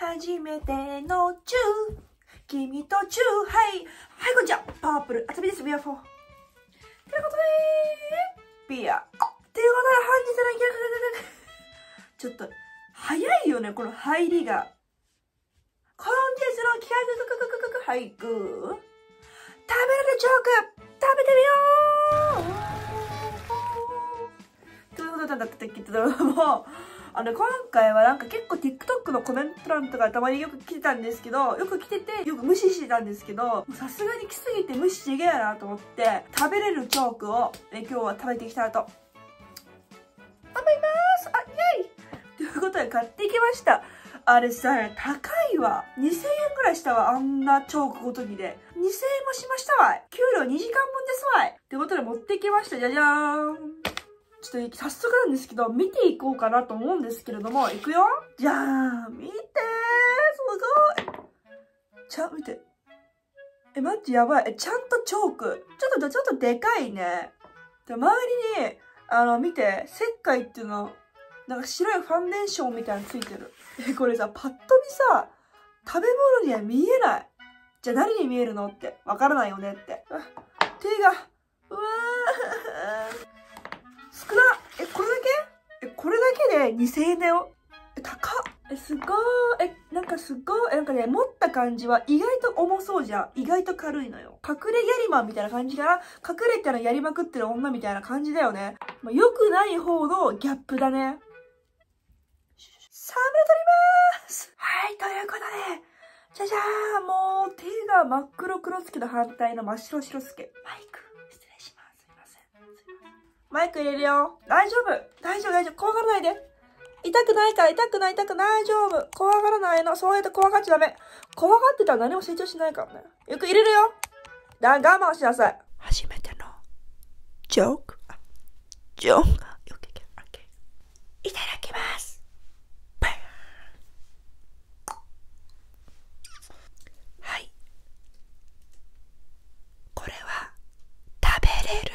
初めてのチュー。君とチュー。はい。はいこんにちはパープル。あつみです。ビアフォーということでビアということで本日の企画。ちょっと早いよね。この入りが。本日の企画。俳句食べれるチョーク。食べてみよう。ということだった。け？どもあの、今回はなんか結構 TikTok のコメント欄とかたまによく来てたんですけど、よく来てて、よく無視してたんですけど、さすがに来すぎて無視できないなと思って、食べれるチョークを、え今日は食べていきたいと思いますあ、イェイということで買ってきました。あれさ、高いわ。2000円くらいしたわ。あんなチョークごときで。2000円もしましたわ。給料2時間分ですわい。ってことで持ってきました。じゃじゃーん。ちょっと早速なんですけど、見ていこうかなと思うんですけれども、いくよじゃあ、見てすごいちゃ、見て。え、マジやばい。え、ちゃんとチョーク。ちょっと、ちょっとでかいね。で、周りに、あの、見て、石灰っていうの、なんか白いファンデーションみたいについてる。え、これさ、パッと見さ、食べ物には見えない。じゃあ何に見えるのって。わからないよねって。手が、うわー。少なえ、これだけ？え、これだけで2000円だよ。え、高っ。え、すごー。え、なんかすごい。え、なんかね、持った感じは意外と重そうじゃん。意外と軽いのよ。隠れやりマンみたいな感じかな？隠れたらやりまくってる女みたいな感じだよね。まあ、良くない方のギャップだね。サムネ撮りまーすはい、ということで、じゃじゃーんもう手が真っ黒黒助の反対の真っ白白助。マイク。マイク入れるよ。大丈夫。大丈夫、大丈夫。怖がらないで。痛くないから、痛くない、痛くない、大丈夫。怖がらないの。そうやって怖がっちゃダメ。怖がってたら何も成長しないからね。よく入れるよ。だ、我慢しなさい。初めての、ジョーク。ジョーク。いただきます。はい。これは、食べれる、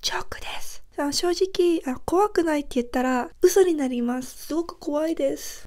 ジョークです。あ正直あ、怖くないって言ったら嘘になります。すごく怖いです。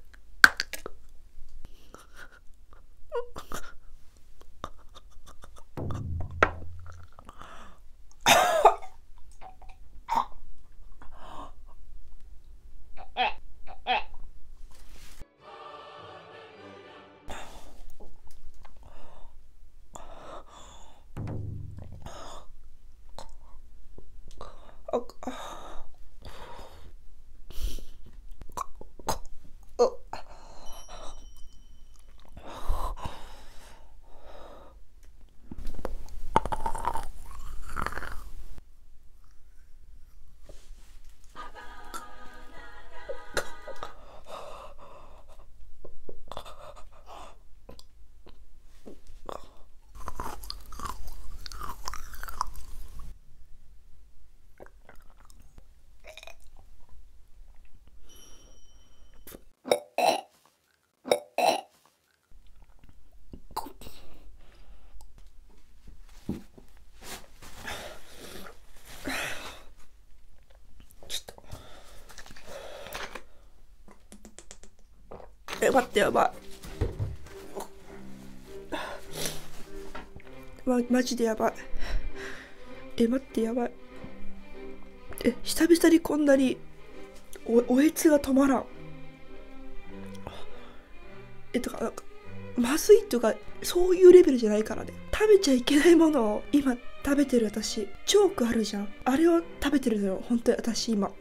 待ってやばい。ま、マジでやばい。え、待ってやばい。え、久々にこんなにお、おえつが止まらん。え、とか、なんか、まずいとか、そういうレベルじゃないからね。食べちゃいけないものを今食べてる私。チョークあるじゃん。あれを食べてるのよ。本当に私今。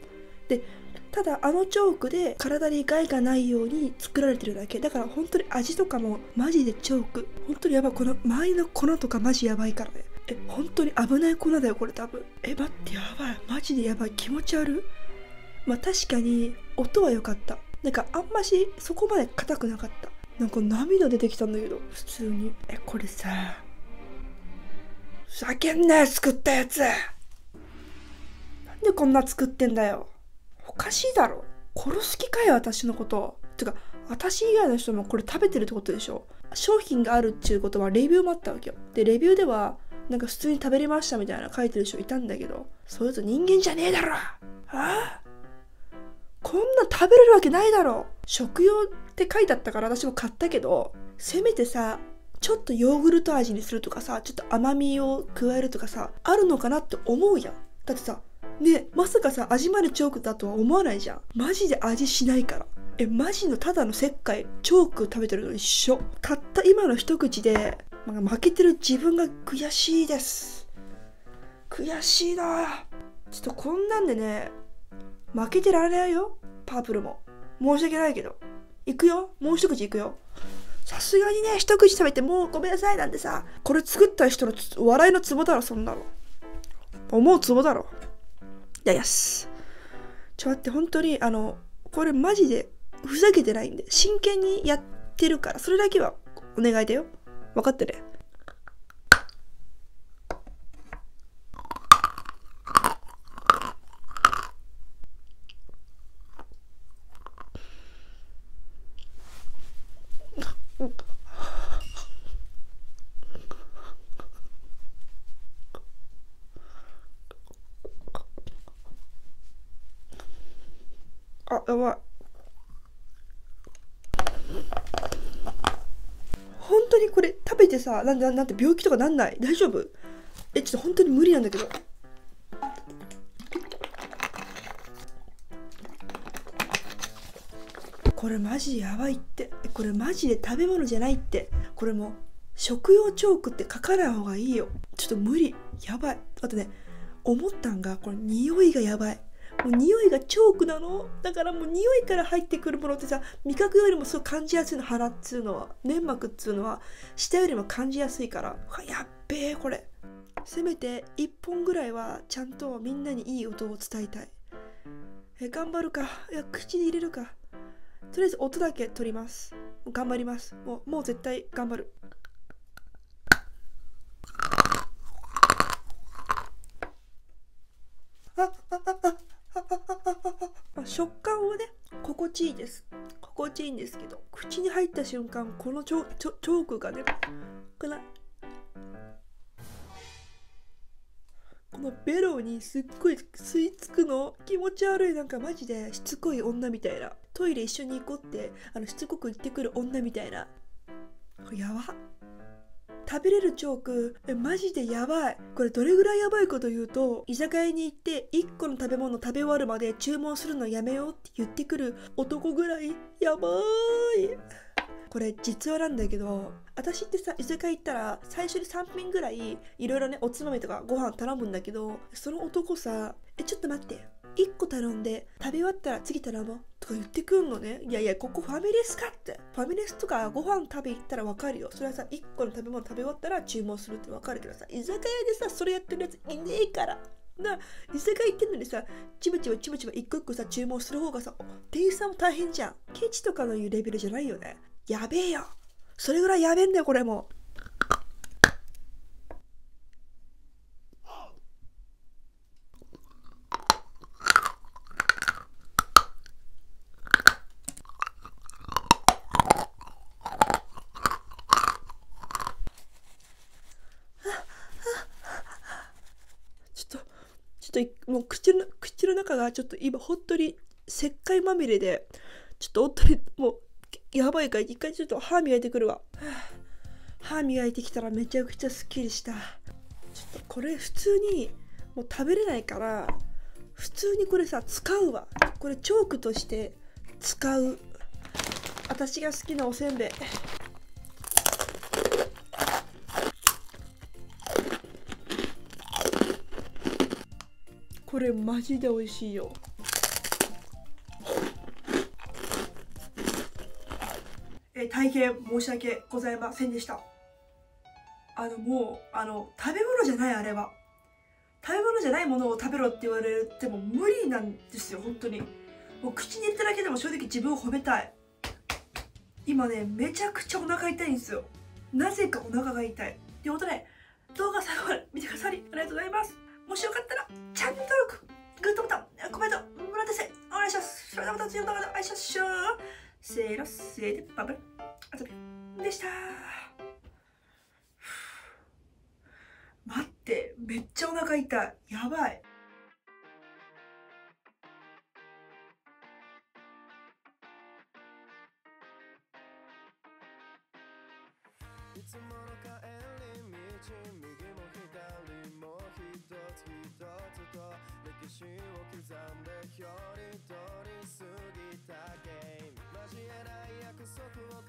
で、ただあのチョークで体に害がないように作られてるだけ。だから本当に味とかもマジでチョーク。本当にやばい。この周りの粉とかマジやばいからね。え本当に危ない粉だよこれ多分。え待ってやばい。マジでやばい。気持ち悪い。まあ確かに音は良かった。なんかあんましそこまで硬くなかった。なんか涙出てきたんだけど普通に。えこれさふざけんなよ作ったやつ。なんでこんな作ってんだよ。かしいだろ。殺す気かよ私のこと。てか私以外の人もこれ食べてるってことでしょ。商品があるっていうことはレビューもあったわけよ。でレビューではなんか普通に食べれましたみたいな書いてる人いたんだけどそれと人間じゃねえだろ。ああ？こんな食べれるわけないだろ。食用って書いてあったから私も買ったけどせめてさちょっとヨーグルト味にするとかさちょっと甘みを加えるとかさあるのかなって思うやん。だってさねまさかさ味までチョークだとは思わないじゃん。マジで味しないから。えマジのただの石灰チョーク食べてるの一緒。たった今の一口で、まあ、負けてる自分が悔しいです。悔しいな。ちょっとこんなんでね負けてられないよ。パープルも。申し訳ないけど。いくよ。もう一口いくよ。さすがにね一口食べてもうごめんなさいなんてさこれ作った人の笑いのツボだろそんなの。思うツボだろ。ややす。ちょ待って本当にあのこれマジでふざけてないんで真剣にやってるからそれだけはお願いだよ。分かってねあ、やばい。本当にこれ食べてさ、なんなんて病気とかなんない？大丈夫？え、ちょっと本当に無理なんだけど。これマジやばいって。これマジで食べ物じゃないって。これも食用チョークって書かない方がいいよ。ちょっと無理。やばい。あとね。思ったんがこれ匂いがやばい。もう匂いがチョークなの？だからもう匂いから入ってくるものってさ味覚よりもそう感じやすいの鼻っつうのは粘膜っつうのは舌よりも感じやすいから。やっべえこれ。せめて1本ぐらいはちゃんとみんなにいい音を伝えたい。え頑張るか。いや口に入れるか。とりあえず音だけ取ります。頑張ります。もうもう絶対頑張る。ああああ。あ食感はね心地いいです。心地いいんですけど口に入った瞬間このチョチョークがねこのこのベロにすっごい吸い付くの気持ち悪い。なんかマジでしつこい女みたいな。トイレ一緒に行こうってあのしつこく言ってくる女みたいな。やば。食べれるチョーク。えマジでやばい。これどれぐらいやばいこと言うと居酒屋に行って1個の食べ物食べ終わるまで注文するのやめようって言ってくる男ぐらい。やばい。これ実話なんだけど私ってさ居酒屋行ったら最初に3品ぐらいいろいろねおつまみとかご飯頼むんだけどその男さえちょっと待って。1個頼んで食べ終わったら次頼もうとか言ってくんのね。いやいやここファミレスかって。ファミレスとかご飯食べ行ったらわかるよ。それはさ1個の食べ物食べ終わったら注文するってわかるけどさ居酒屋でさそれやってるやついねえから。な居酒屋行ってんのにさちぶちぶちぶちぶ一個一個さ注文する方がさ店員さんも大変じゃん。ケチとかのいうレベルじゃないよね。やべえよ。それぐらいやべえんだよこれもちょっとちょっともう口の口の中がちょっと今本当に石灰まみれでちょっと本当にもうやばいから一回ちょっと歯磨いてくるわ。歯磨いてきたらめちゃくちゃすっきりした。ちょっとこれ普通にもう食べれないから普通にこれさ使うわ。これチョークとして使う。私が好きなおせんべい。これマジで美味しいよ。え大変申し訳ございませんでした。あのもうあの食べ物じゃないあれは。食べ物じゃないものを食べろって言われても無理なんですよ本当に。もう口に入れただけでも正直自分を褒めたい。今ねめちゃくちゃお腹痛いんですよ。なぜかお腹が痛い。ということで動画最後まで見てくださりありがとうございます。もしよかったらチャンネル登録グッドボタンコメントもらってせお願いします。それではまた次の動画でお会いしましょう。せーのせーでバブルあずみでした。待ってめっちゃお腹痛い。やばい。つもの帰り道右も左も一つ一つと歴史を刻んで距離通り過ぎたゲーム。交えない約束を